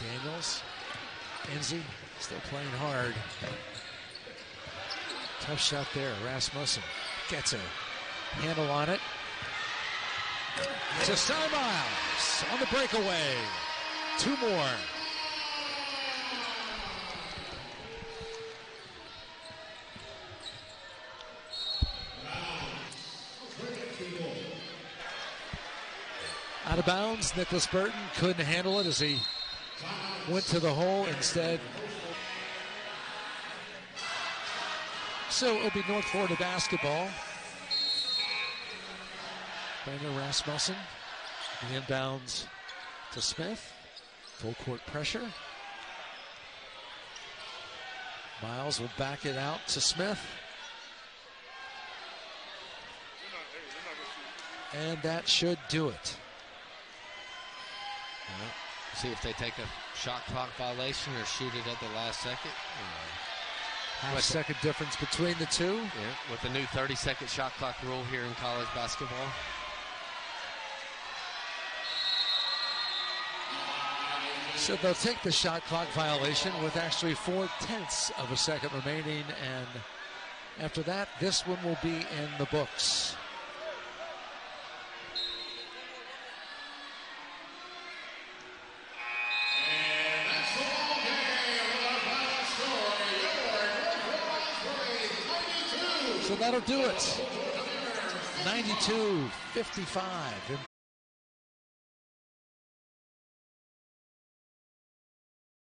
Daniels, Enzi still playing hard. Tough shot there. Rasmussen gets a handle on it. To Cy Miles on the breakaway. Two more. Bounds. Nicholas Burton couldn't handle it as he went to the hole instead. So it'll be North Florida basketball. Brandon Rasmussen. The inbounds to Smith. Full court pressure. Miles will back it out to Smith. And that should do it. See if they take a shot clock violation or shoot it at the last second. Half second difference between the two. Yeah, with the new 30 second shot clock rule here in college basketball. So they'll take the shot clock violation with actually four tenths of a second remaining. And after that, this one will be in the books. That'll do it. 92 55.